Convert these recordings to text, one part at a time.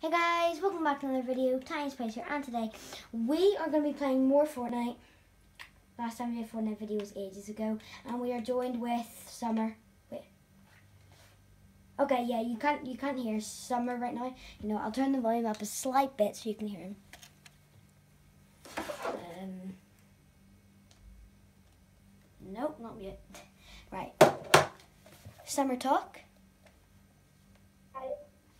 Hey guys, welcome back to another video. Tiny Spice here, and today we are going to be playing more Fortnite. Last time we did Fortnite video was ages ago, and we are joined with Summer. Wait. Okay, yeah, you can't you can't hear Summer right now. You know, I'll turn the volume up a slight bit so you can hear him. Um. Nope, not yet. Right. Summer talk.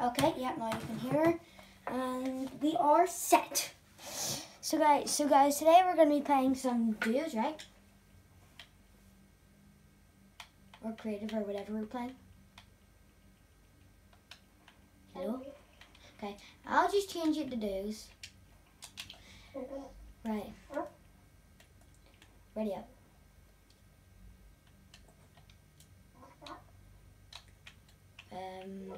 Okay, yeah, now you can hear. And we are set. So guys, so guys, today we're gonna be playing some duos, right? Or creative or whatever we're playing. Hello? Okay. I'll just change it to duos. Right. Ready up. Um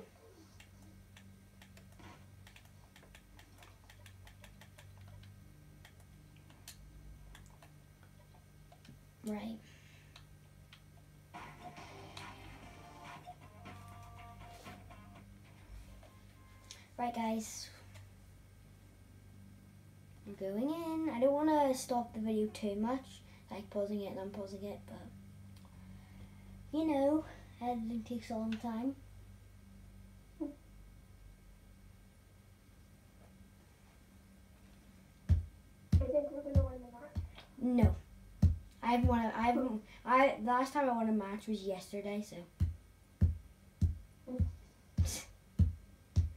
Right. Right, guys. I'm going in. I don't want to stop the video too much, like pausing it and unpausing it, but you know, editing takes a long time. I haven't won. A, I haven't. I last time I won a match was yesterday. So.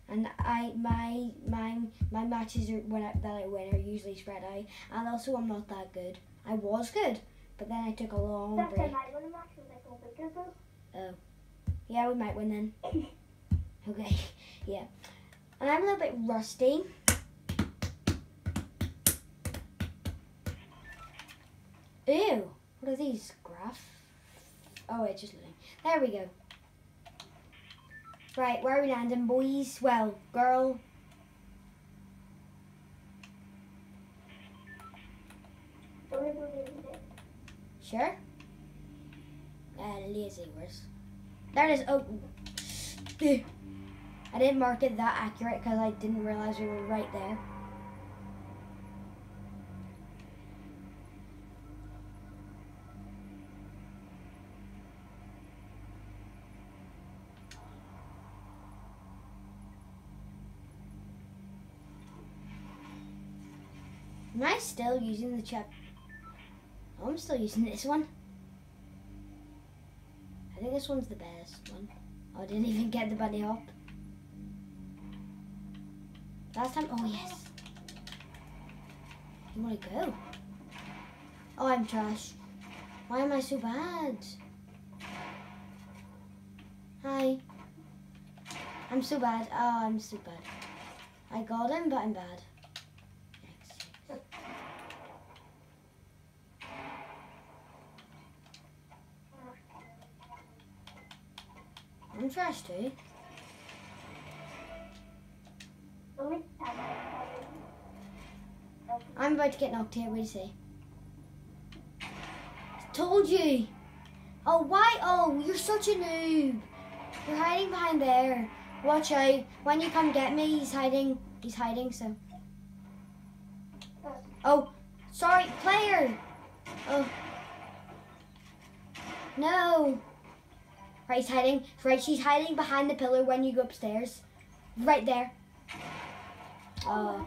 And I my my my matches are when I, that I win are usually spread out, and also I'm not that good. I was good, but then I took a long That break. I won a match was like a week ago. Oh, yeah, we might win then. Okay, yeah, and I'm a little bit rusty. Ew, what are these graph? Oh, it's just loading. There we go. Right, where are we landing, boys? Well, girl. Sure. Uh, lazy worse. There it is. Oh. I didn't mark it that accurate because I didn't realize we were right there. Am I still using the chap? Oh, I'm still using this one. I think this one's the best one. Oh, I didn't even get the bunny hop. Last time, oh yes. You wanna go? Oh, I'm trash. Why am I so bad? Hi. I'm so bad. Oh, I'm so bad. I got him, but I'm bad. I'm about to get knocked here. What do you? Told you. Oh, why? Oh, you're such a noob. You're hiding behind there. Watch out. When you come get me, he's hiding. He's hiding, so. Oh, sorry, player. Oh. No. Right, he's hiding. Right, she's hiding behind the pillar when you go upstairs. Right there. Oh.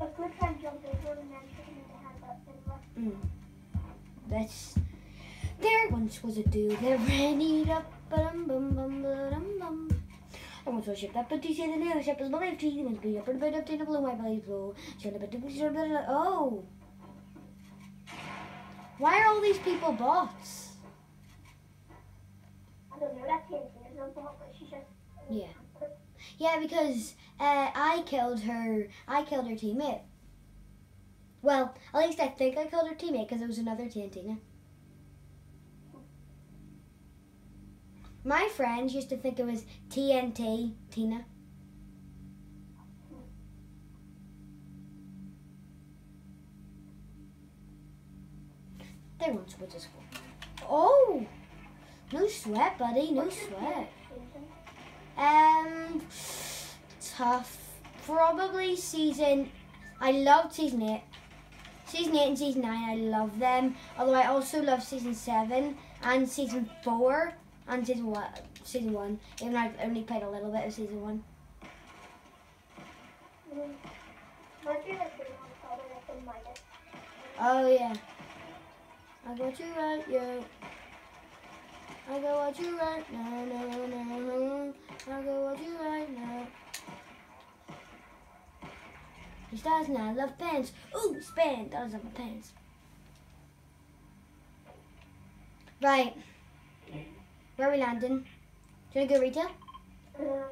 A good time jump over and then she can have that thing. Mm. That's there once was a dude that ran it up bum bum bum bum bum. I once was a ship that but you say the name ship is believed to must be up and up to the blue my belly blue. Should have been should have oh. Why are all these people bots? I don't know, that's him. There's no ball, but she's just. Yeah. Yeah, because uh, I killed her. I killed her teammate. Well, at least I think I killed her teammate because it was another TNTina. My friends used to think it was TNT Tina. Was a school. Oh, no sweat, buddy. No sweat. Um, tough. Probably season. I loved season eight. Season eight and season nine, I love them. Although I also love season seven and season four and season one. Season one. Even though I've only played a little bit of season one. My favorite thing was probably like the minus. Oh yeah. I got you right, yo. I got what you right now, no, no, no. I got what you right now. He stars now, I love pens. Ooh, span, those are my pens. Right. Where are we landing? Do you want to go retail? Um,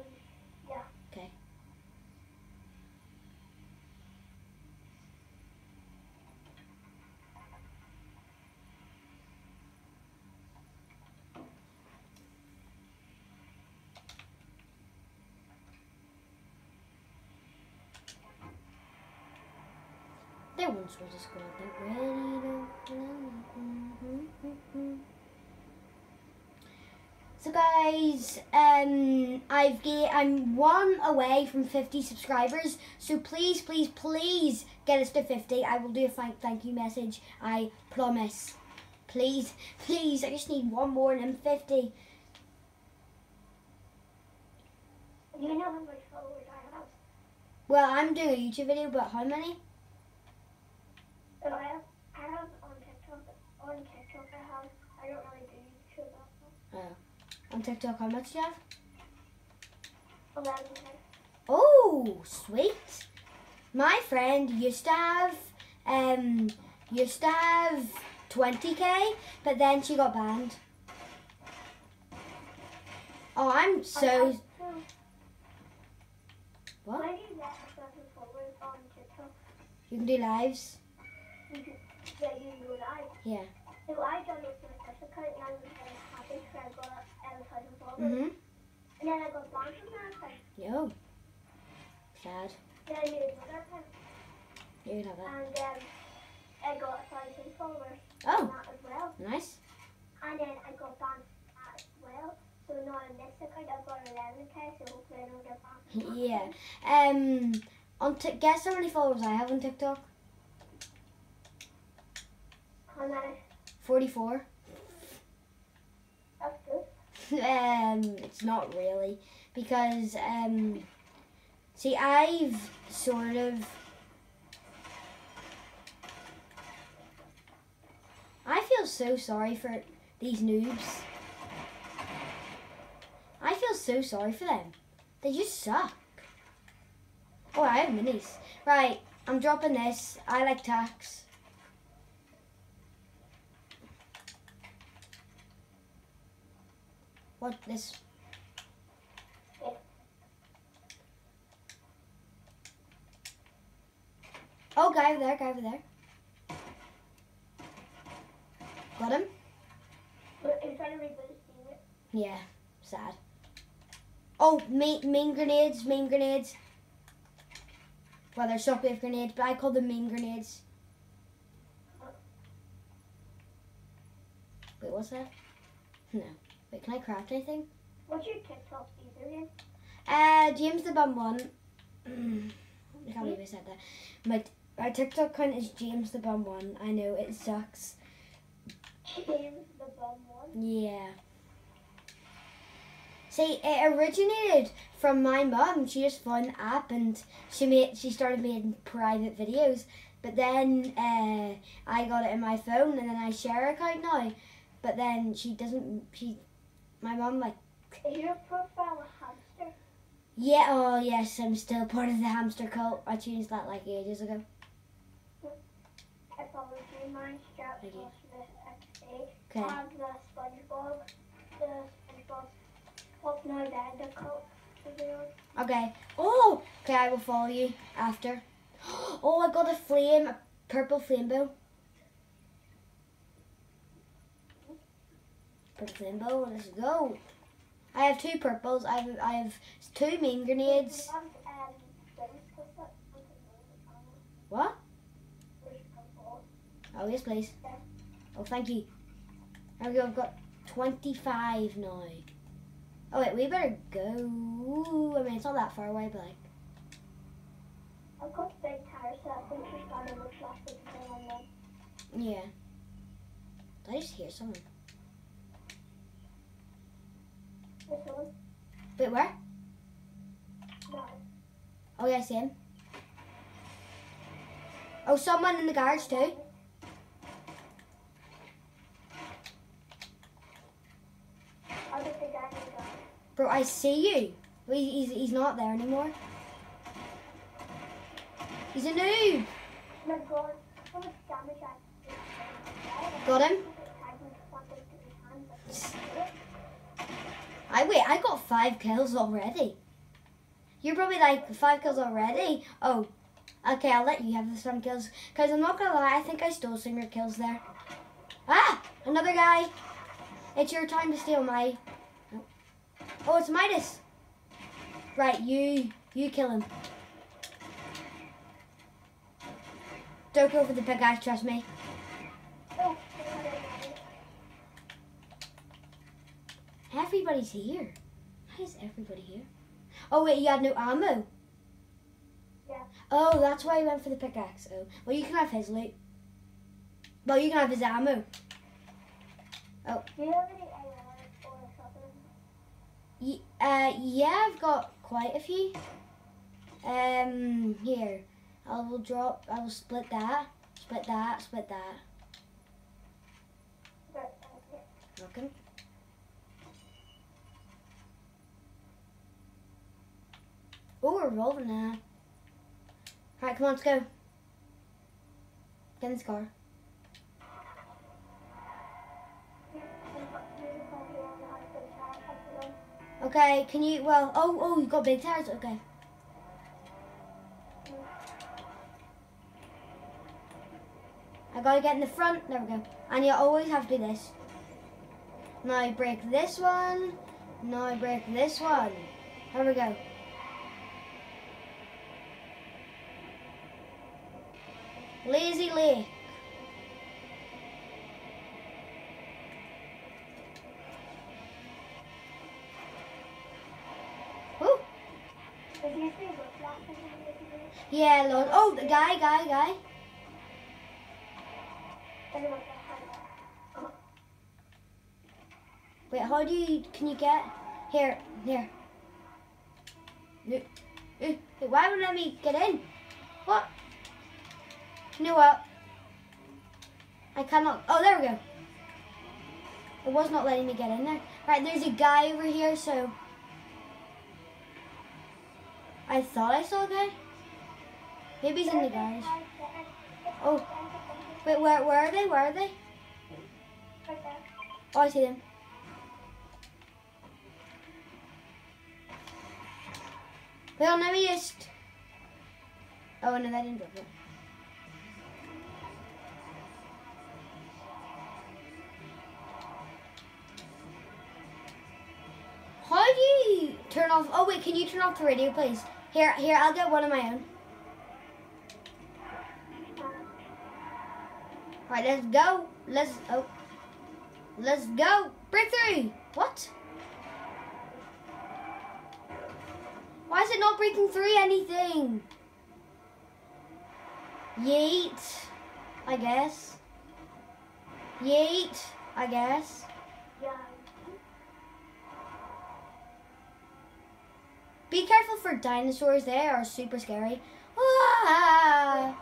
Okay. There once was a squad that ready to So guys, um, I've get, I'm one away from 50 subscribers. So please, please, please get us to 50. I will do a thank thank you message. I promise. Please, please. I just need one more and I'm 50. you know how much followers I have? Well, I'm doing a YouTube video, but how many? So I have, I have on TikTok, on TikTok I have, I don't really do YouTube that much. On TikTok, how much do you have? 11 Oh, sweet. My friend used to have um used to have 20k, but then she got banned. Oh, I'm so What? You get 11 followers on TikTok? you can do lives. Yeah. So I done it for first account and I was very happy because I got 11,000 followers. Mhm. And then I got banned from that. Yo. Sad. Then I made another account You can have that. and um, I got 1,000 followers Oh, that as well. nice. And then I got banned as well. So now on this account I've got 11k, so hopefully I don't get banned. Yeah. Um. On t- guess how many followers I have on TikTok? And I, 44. that's good. um, it's not really because um, see, I've sort of. I feel so sorry for these noobs. I feel so sorry for them. They just suck. Oh, I have minis. Right, I'm dropping this. I like tax. What this? Oh, guy over there, guy over there. Got him? But I'm trying to reboot it. Yeah, sad. Oh, main, main grenades, main grenades. Well, they're shockwave grenades, but I call them main grenades. Wait, what's that? No. Wait, can I craft anything? What's your TikTok username? Uh, James the Bum One. I can't believe I said that. My my TikTok account is James the Bum One. I know it sucks. James the Bum One. Yeah. See, it originated from my mum. She just found the app and she made she started making private videos. But then uh, I got it in my phone and then I share account now. But then she doesn't. She, my mom like Is your profile a hamster? yeah. Oh yes, I'm still part of the hamster cult. I changed that like ages ago. I followed you. Mine strapped Thank you. off the XA. Okay. I have the SpongeBob, the SpongeBob, now that the cult. Okay. Oh, okay. I will follow you after. Oh, I got a flame, a purple flame bow. Bow. Let's go. I have two purples. I have I have two main grenades. We have, Dennis Costa, what's his name? What? Oh yes, please. Oh, thank you. There we go. I've got twenty-five now. Oh wait, we better go. I mean, it's not that far away, but like, I've got big tires, so I think she's gonna look like the thing on. Yeah. Did I just hear someone? This? Wait, where? No. Oh, yeah, I see him. Oh, someone in the garage too. I just think I can go. Bro, I see you. Well, he's, he's not there anymore. He's a noob. My god, how much damage Got him. I wait, I got five kills already. You're probably like five kills already. Oh, okay, I'll let you have the some kills. Cause I'm not gonna lie, I think I stole some of your kills there. Ah, another guy. It's your time to steal my. Oh, it's Midas. Right, you you kill him. Don't go for the big guys, trust me. Oh, Everybody's here. Why is everybody here? Oh wait, you had no ammo. Yeah. Oh, that's why he went for the pickaxe. Oh, well, you can have his loot. Well, you can have his ammo. Oh. Do you have any AR or something? Uh, yeah, I've got quite a few. Um, here, I will drop. I will split that, split that, split that. Okay. Oh, we're rolling now. Right, come on, let's go. Get in this car. Okay, can you? Well, oh, oh, you got big tires. Okay. I gotta get in the front. There we go. And you always have to do this. Now I break this one. Now I break this one. Here we go. Lazy Lake. Woo. Yeah, Lord. Oh, the guy, guy, guy. Wait, how do you? Can you get here? Here. Eh, eh, Why would not let me get in? What? You know what? I cannot. Oh, there we go. It was not letting me get in there. Right, there's a guy over here, so. I thought I saw a guy. Maybe he's in the garage. Oh, wait, where, where are they? Where are they? Oh, I see them. Well, let me just. Oh no, that didn't drop it. Turn off? Oh wait, can you turn off the radio, please? Here, here, I'll get one of my own. Right, let's go. Let's oh, let's go. Breakthrough. What? Why is it not breaking through anything? Yeet, I guess. Yeet, I guess. Be careful for dinosaurs. They are super scary. Ah!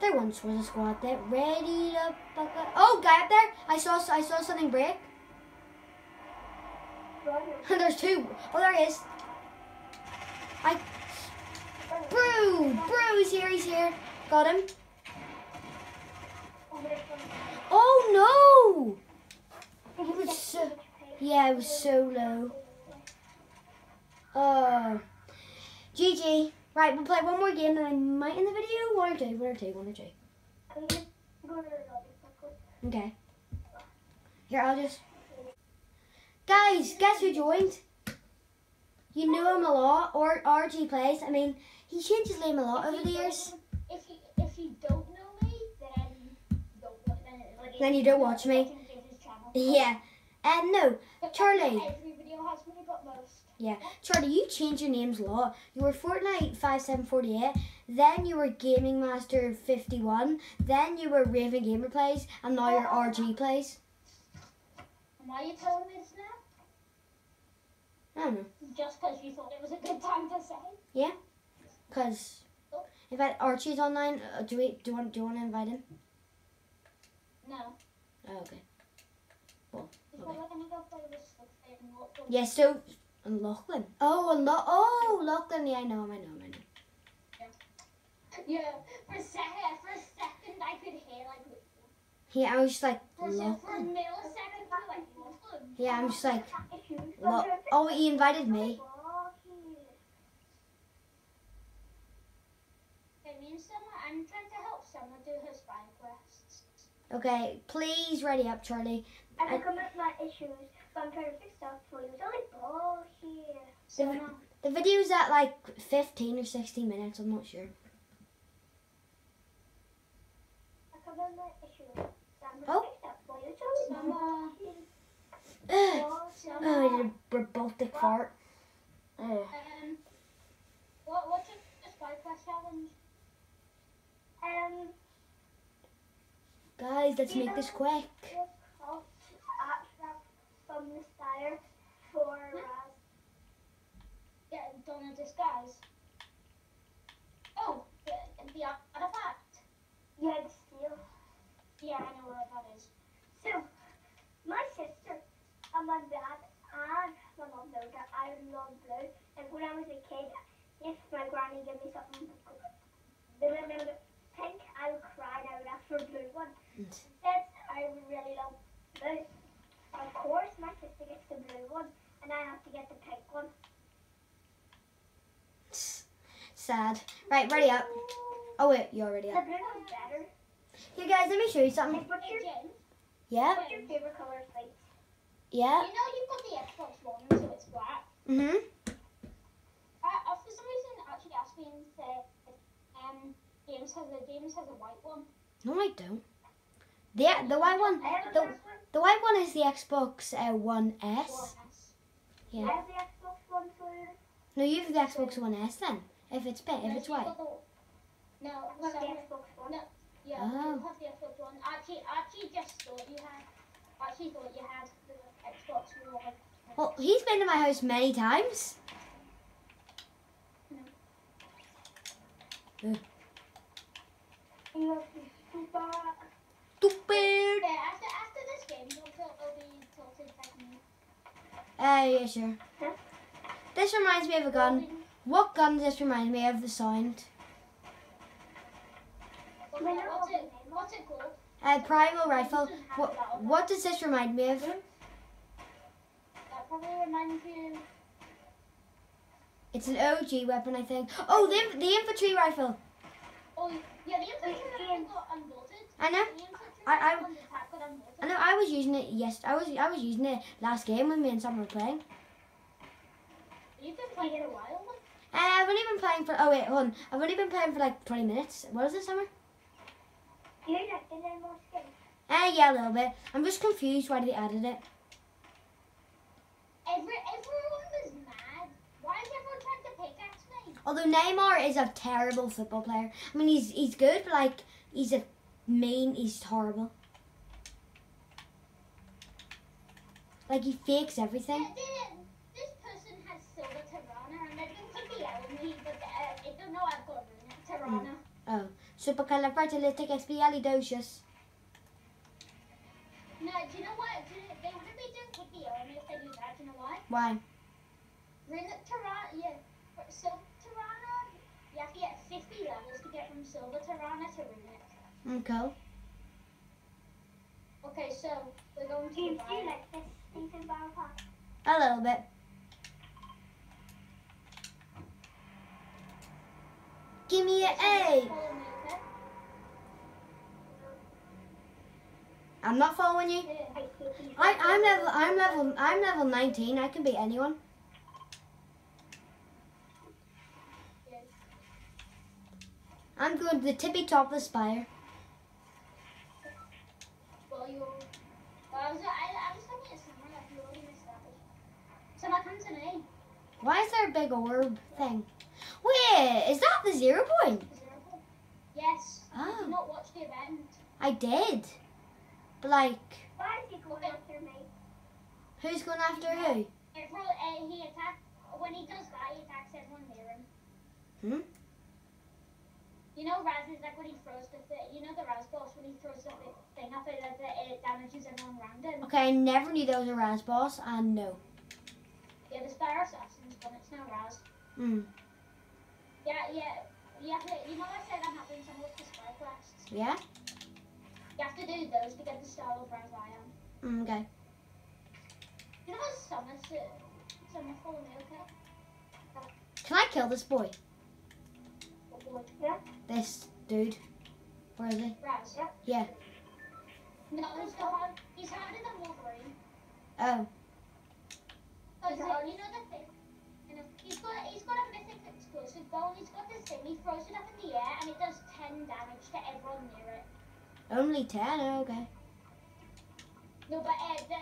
There once was a squad that ready to buck up. Oh, guy up there! I saw I saw something break. There's two. Oh, there he is. I Brew! Brew, he's here, he's here. Got him. Oh no! It was so yeah, it was so low. Uh GG. Right, we'll play one more game and I might in the video. One or two, one or two, one or two. I'm going to the lobby. Okay. Here, I'll just Guys, guess who joined? You knew him a lot, or RG plays. I mean, he changed his name a lot over the years. If you if you don't know me, then don't then like Then you don't watch me. Yeah. And no, Charlie. Every video has me, but most. Yeah, Charlie, you changed your names a lot. You were Fortnite five seven forty eight. Then you were Gaming Master fifty one. Then you were Raven Gamer Plays, and now you're RG Plays. And why are you telling me this now? I don't know, Just because you thought it was a good time to say? Yeah. cause in fact Archie's online. Uh, do we do you want do you want to invite him? No. Oh, okay. Because Okay. we're going to go play with stuff and what the- Yeah, so and Lachlan. Oh, and Lo- oh Lachlan. Yeah, I know him. I know him. I know. Yeah, for a second, for a second I could hear like, Yeah, I was just like for a, se- for a Lachlan. millisecond, I was like, Yeah, I'm just like. Lo- oh, he invited me. Okay, me and Summer, I'm trying to help Summer do her spy quests. Okay, please ready up, Charlie. I can come up my issues, but I'm trying to fix stuff for you. It's only bullshit. Summer, The video's at like 15 or 16 minutes. I'm not sure. I come up my issues, so I'm Oh. gonna fix stuff for you. It's only Summer, bullshit. Ugh. Bullshit. Oh, I did a robotic fart. Ugh. um, what, what's your your spy quest challenge? Um, Guys, let's make this quick. It's called Abstract from the Spire for Raz. Yeah, Donna Disguise. Oh, the, the artifact. Yeah, it's steel. Yeah, I know where that is. So, my sister and my dad and my mom know that I love blue. And when I was a kid, if my granny gave me something pink, I would cry and I would ask for a blue one. Mm. Instead, I really love blue. Of course, my sister gets the blue one, and I have to get the pink one. Sad. Right, ready up. Oh wait, you're ready The blue one's better. Here, guys, let me show you something. Like, what's your, Jen, Yeah, what's your favorite color, please? yeah. you know you've got the Xbox One, so it's black. Mhm. I, I, for some reason, actually asked me and said, um, James has a James has a white one. No, I don't. The the white one. I have a The, the white one is the Xbox uh, One S. Yeah. I have the Xbox One for you. No, you have the Xbox One S then. If it's bit, if it's white. No, I have the. Xbox One. No. Yeah, Oh. you have the Xbox One. Actually, actually, just thought you had. Actually, thought you had the Xbox One. Well, he's been to my house many times. The super. Stupid. After after this game, you'll feel it'll be. Uh, yeah, sure. Huh? This reminds me of a gun. What gun does this remind me of? The sound. What's it? What's it? Called? Uh, primal rifle. What, what does this remind me of? That probably reminds you. It's an OG weapon, I think. Oh, the, the infantry rifle. Oh, yeah, the infantry rifle got unvaulted. I know. I- I- rifle on the attack got unvaulted. I know. I was using it. Yes, I was. I was using it last game when me and Summer were playing. You've been playing it a while. Uh, I've only been playing for. Oh wait, hold on. I've only been playing for like 20 minutes. What is it, Summer? Do you like the more? Uh, yeah, a little bit. I'm just confused why they added it. Every, everyone was mad. Why is everyone trying to pickaxe me? Although Neymar is a terrible football player. I mean, he's he's good, but like he's a mean. is horrible. Like he fakes everything. Yeah, they- this person has silver Tarana and they're going to be out me, but uh, they don't know I've got Tarana. Oh, supercalifragilisticexpialidocious. No, do you know what? Do you, they wouldn't be doing army if they do that. Do you know why? Why? Runic Tarana, yeah. Silver Tarana, you have to get 50 levels to get from Silver Tirana to Runic. Mm, okay. Okay, so we're going to you, do you divide. like this Ethan Battle Pack? A little bit. Give me an A. Follow me, okay? I'm not following you. I hate these. I, I'm level. I'm level. I'm level 19. I can beat anyone. I'm going to the tippy top of the spire. Well, you. Well, I was, I, I was looking at Summer, like you already established. Summer, come to Why is there a big orb thing? Wait, is that the zero point? Zero. Yes. Did Oh, you not watch the event? I did. But like, Why is he going after me? who's going after who? Everyone, uh, he attack when he does that, he attacks everyone near him. Hmm? You know, Raz is like when he throws the thi- you know the Raz boss when he throws the thing up it, it damages everyone around him. Okay, I never knew there was a Raz boss, and no. Yeah, the Spire Assassins, but it's now Raz. Hmm. Yeah, yeah. You have to, you know I said I'm not doing some of the Spire quests. Yeah? You have to do those to get the style of Raz am. Mm, okay. You know Summer's, uh, Summer follow me, okay? Can I kill this boy? Yeah? This dude? Where is he? Raz. Yeah? Yeah. No, he's the hard, he's harder than Wolverine. Oh. Uh, you know the thing, you know, he's got, he's got a mythic explosive he's got this thing, he throws it up in the air and it does 10 damage to everyone near it. Only 10? Oh, okay. No, but uh, the,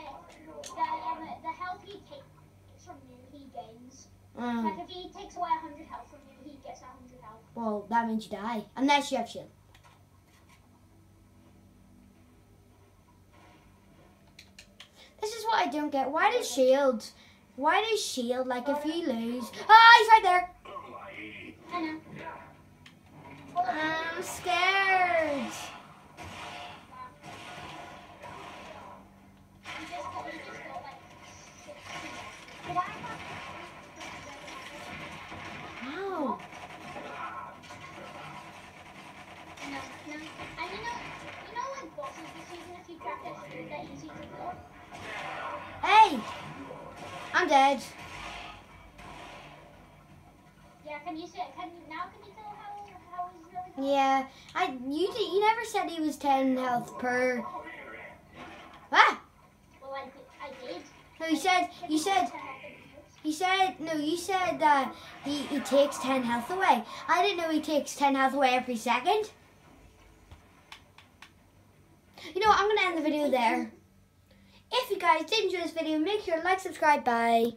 the, um, the health he takes from you, he gains. Um, Like if he takes away 100 health from you, he gets 100 health. well, that means you die. Unless you have shield. This is what I don't get. Why does shield? Why does shield, like, if he lose... Ah, he's right there! I know. I'm scared. I'm dead. Yeah, can you it? Can you, now can you tell how, how he's really? Yeah, I you you never said he was 10 health per... Ah! Well, I did. I did. No, you said, you said, you said, no, you said that he, he takes 10 health away. I didn't know he takes 10 health away every second. You know what, I'm going to end the video there. If you guys did enjoy this video, make sure to like, subscribe, bye.